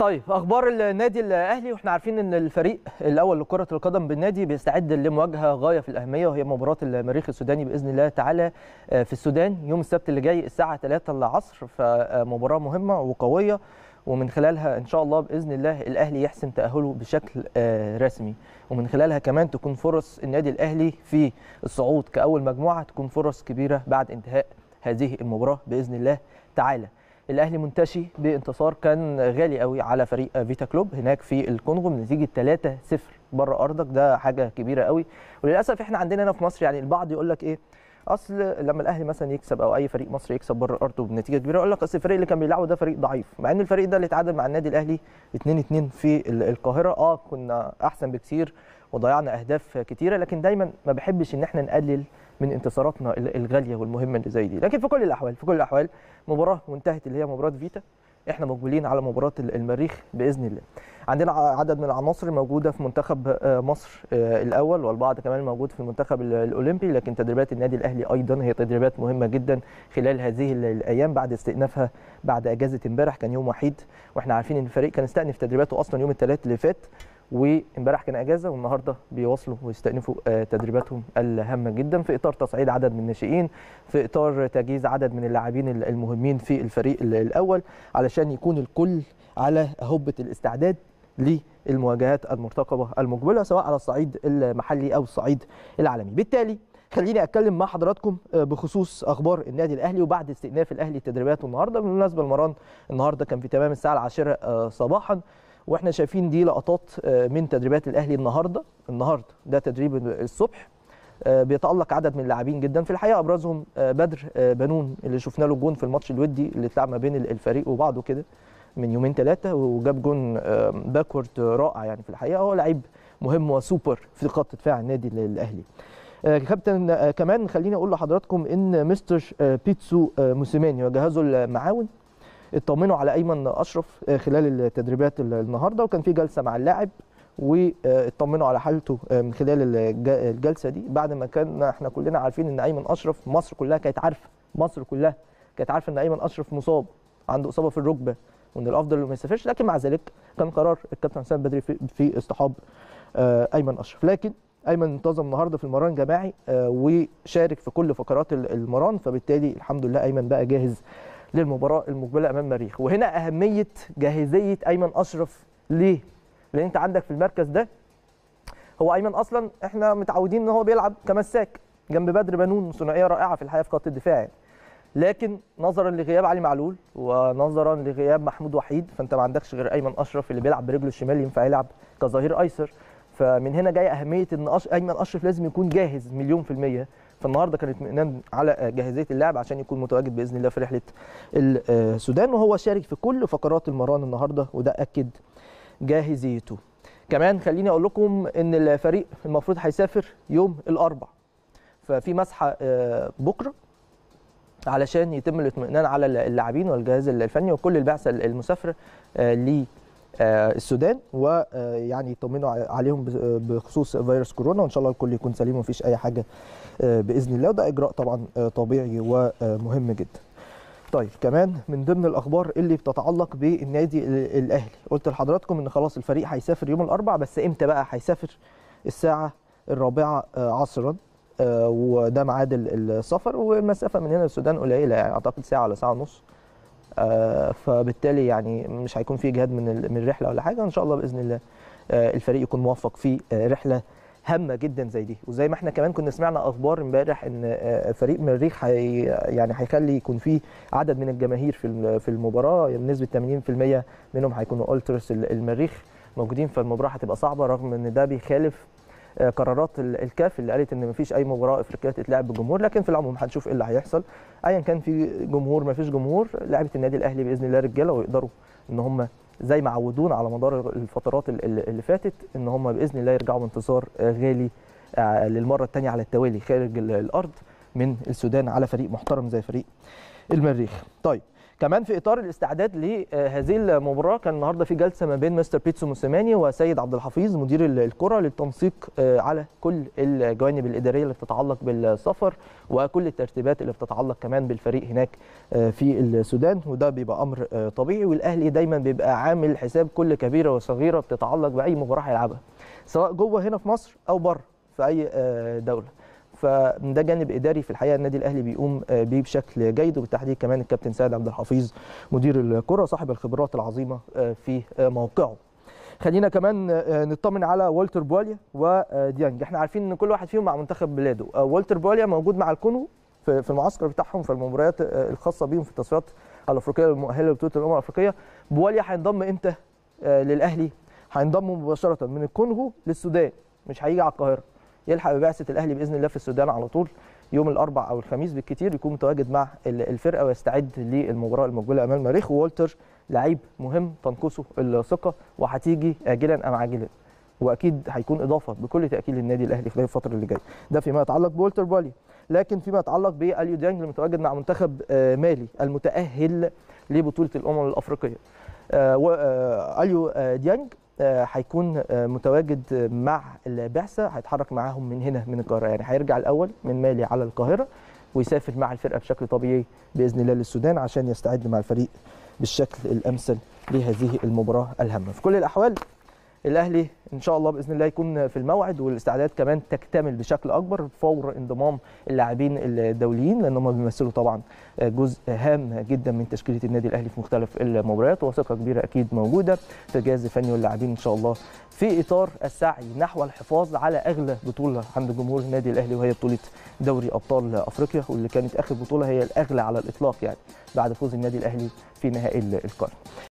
طيب أخبار النادي الأهلي؟ وإحنا عارفين إن الفريق الأول لكرة القدم بالنادي بيستعد لمواجهة غاية في الأهمية وهي مباراة المريخ السوداني بإذن الله تعالى في السودان يوم السبت اللي جاي الساعة 3 العصر فمباراة مهمة وقوية ومن خلالها إن شاء الله بإذن الله الأهلي يحسم تأهله بشكل رسمي. ومن خلالها كمان تكون فرص النادي الأهلي في الصعود كأول مجموعة تكون فرص كبيرة بعد انتهاء هذه المباراة بإذن الله تعالى. الأهلي منتشي بانتصار كان غالي قوي على فريق فيتا كلوب هناك في الكونغو بنتيجه 3-0 بره أرضك. ده حاجة كبيرة قوي. وللأسف إحنا عندنا هنا في مصر يعني البعض يقول لك إيه أصل لما الأهلي مثلا يكسب أو أي فريق مصري يكسب بره أرضه بنتيجة كبيرة يقول لك أصل الفريق اللي كان بيلعبه ده فريق ضعيف. مع إن الفريق ده اللي اتعادل مع النادي الأهلي 2 2 في القاهرة. آه كنا أحسن بكثير وضيعنا أهداف كتيرة لكن دايما ما بحبش إن إحنا نقلل من انتصاراتنا الغالية والمهمة اللي زي دي. لكن في كل الأحوال في كل الأحوال مباراة وانتهت اللي هي مباراة فيتا. إحنا مقبلين على مباراة المريخ بإذن الله. عندنا عدد من العناصر موجودة في منتخب مصر الأول والبعض كمان موجود في المنتخب الأولمبي. لكن تدريبات النادي الأهلي أيضا هي تدريبات مهمة جدا خلال هذه الأيام بعد استئنافها بعد إجازة امبارح. كان يوم وحيد وإحنا عارفين إن الفريق كان استأنف تدريباته أصلا يوم الثلاث اللي فات. وامبارح كان اجازه والنهارده بيواصلوا ويستأنفوا تدريباتهم الهامة جدا في إطار تصعيد عدد من الناشئين في إطار تجهيز عدد من اللاعبين المهمين في الفريق الأول علشان يكون الكل على هبة الاستعداد للمواجهات المرتقبة المقبلة سواء على الصعيد المحلي أو الصعيد العالمي. بالتالي خليني أتكلم مع حضراتكم بخصوص أخبار النادي الأهلي وبعد استئناف الأهلي تدريباته النهارده. بالمناسبة المران النهارده كان في تمام الساعة العاشرة صباحا. وإحنا شايفين دي لقطات من تدريبات الأهلي النهارده. النهارده ده تدريب الصبح بيتألق عدد من اللاعبين جدا. في الحقيقة أبرزهم بدر بنون اللي شفنا له جون في الماتش الودي اللي اتلعب ما بين الفريق وبعضه كده من يومين ثلاثة وجاب جون backward رائع يعني في الحقيقة. هو لعيب مهم وسوبر في خط دفاع النادي الاهلي كابتن كمان خليني أقول لحضراتكم إن مستر بيتسو موسيماني وجهازه المعاون. اطمنوا على أيمن أشرف خلال التدريبات النهارده وكان في جلسة مع اللاعب واطمنوا على حالته من خلال الجلسة دي. بعد ما كان إحنا كلنا عارفين إن أيمن أشرف مصر كلها كانت عارفة مصر كلها كانت عارفة إن أيمن أشرف مصاب عنده إصابة في الركبة وإن الأفضل ما يسافرش. لكن مع ذلك كان قرار الكابتن حسام بدري في اصطحاب أيمن أشرف. لكن أيمن انتظم النهارده في المران جماعي وشارك في كل فقرات المران. فبالتالي الحمد لله أيمن بقى جاهز للمباراة المقبلة أمام مريخ وهنا أهمية جاهزية أيمن أشرف ليه لأن أنت عندك في المركز ده هو أيمن أصلا إحنا متعودين إن هو بيلعب كمساك جنب بدر بنون ثنائية رائعة في الحقيقة في خط الدفاع يعني. لكن نظرا لغياب علي معلول ونظرا لغياب محمود وحيد فأنت ما عندكش غير أيمن أشرف اللي بيلعب برجله الشمال ينفع يلعب كظهير أيسر فمن هنا جاي أهمية إن. أيمن أشرف لازم يكون جاهز مليون في المية فالنهارده كان اطمئنان على جاهزية اللاعب عشان يكون متواجد بإذن الله في رحلة السودان وهو شارك في كل فقرات المران النهارده وده أكد جاهزيته. كمان خليني أقول لكم إن الفريق المفروض هيسافر يوم الأربع ففي مسحه بكرة علشان يتم الاطمئنان على اللاعبين والجهاز الفني وكل البعثة المسافرة ل السودان ويعني يطمنوا عليهم بخصوص فيروس كورونا وإن شاء الله الكل يكون سليم ومفيش أي حاجة بإذن الله. وده إجراء طبعا طبيعي ومهم جدا. طيب كمان من ضمن الأخبار اللي بتتعلق بالنادي الأهلي قلت لحضراتكم إن خلاص الفريق هيسافر يوم الأربعاء بس إمتى بقى هيسافر؟ الساعة الرابعة عصرا وده ميعاد السفر والمسافة من هنا للسودان قليلة يعني أعتقد ساعة ولا ساعة ونص. فبالتالي يعني مش هيكون في جهاد من من الرحله ولا حاجة. إن شاء الله بإذن الله الفريق يكون موفق في رحلة هامة جدا زي دي. وزي ما إحنا كمان كنا سمعنا أخبار امبارح إن فريق مريخ حي يعني هيخلي يكون في عدد من الجماهير في في المباراة. بنسبه 80% منهم هيكونوا الترس المريخ موجودين فالمباراة هتبقى صعبة رغم إن ده بيخالف قرارات الكاف اللي قالت إن مفيش أي مباراة افريقيه تتلعب بالجمهور لكن في العموم هنشوف إيه اللي هيحصل. ايا كان في جمهور مفيش جمهور لعيبه النادي الأهلي بإذن الله رجالة ويقدروا إن هم زي ما عودونا على مدار الفترات اللي فاتت إن هم بإذن الله يرجعوا بانتصار غالي للمرة الثانية على التوالي خارج الأرض من السودان على فريق محترم زي فريق المريخ. طيب كمان في إطار الاستعداد لهذه المباراة كان النهارده في جلسة ما بين مستر بيتسو موسيماني وسيد عبد الحفيظ مدير الكرة للتنسيق على كل الجوانب الإدارية اللي بتتعلق بالسفر وكل الترتيبات اللي بتتعلق كمان بالفريق هناك في السودان. وده بيبقى أمر طبيعي والأهلي دايما بيبقى عامل حساب كل كبيرة وصغيرة بتتعلق بأي مباراة هيلعبها سواء جوه هنا في مصر أو بره في أي دولة. فده جانب إداري في الحقيقة النادي الأهلي بيقوم بيه بشكل جيد وبالتحديد كمان الكابتن سيد عبد الحفيظ مدير الكرة صاحب الخبرات العظيمة في موقعه. خلينا كمان نطمن على والتر بواليا وديانج إحنا عارفين إن كل واحد فيهم مع منتخب بلاده. والتر بواليا موجود مع الكونغو في المعسكر بتاعهم في المباريات الخاصة بيهم في التصفيات الأفريقية المؤهلة لبطولة الأمم الأفريقية. بواليا هينضم إمتى للأهلي؟ هينضم مباشرة من الكونغو للسودان مش هيجي على القاهرة. يلحق ببعثة الأهلي بإذن الله في السودان على طول. يوم الأربع أو الخميس بالكثير يكون متواجد مع الفرقة ويستعد للمباراة المقبلة أمام المريخ وولتر. لعيب مهم تنقصه الثقة وهتيجي اجلا أم عاجلا. وأكيد هيكون إضافة بكل تأكيد للنادي الأهلي خلال الفترة اللي جاية. ده فيما يتعلق بولتر بالي. لكن فيما يتعلق بأليو ديانج المتواجد مع منتخب مالي المتأهل لبطولة الأمم الأفريقية. أليو ديانج هيكون متواجد مع البعثة هيتحرك معاهم من هنا من القاهرة. يعني هيرجع الأول من مالي على القاهرة ويسافر مع الفرقة بشكل طبيعي بإذن الله للسودان عشان يستعد مع الفريق بالشكل الأمثل لهذه المباراة الهامة. في كل الأحوال الأهلي إن شاء الله بإذن الله يكون في الموعد والاستعدادات كمان تكتمل بشكل أكبر فور انضمام اللاعبين الدوليين لأن هم بيمثلوا طبعا جزء هام جدا من تشكيلة النادي الأهلي في مختلف المباريات وثقة كبيرة أكيد موجودة في الجهاز الفني واللاعبين إن شاء الله في إطار السعي نحو الحفاظ على أغلى بطولة عند جمهور النادي الأهلي وهي بطولة دوري أبطال أفريقيا واللي كانت آخر بطولة هي الأغلى على الإطلاق يعني بعد فوز النادي الأهلي في نهائي القرن.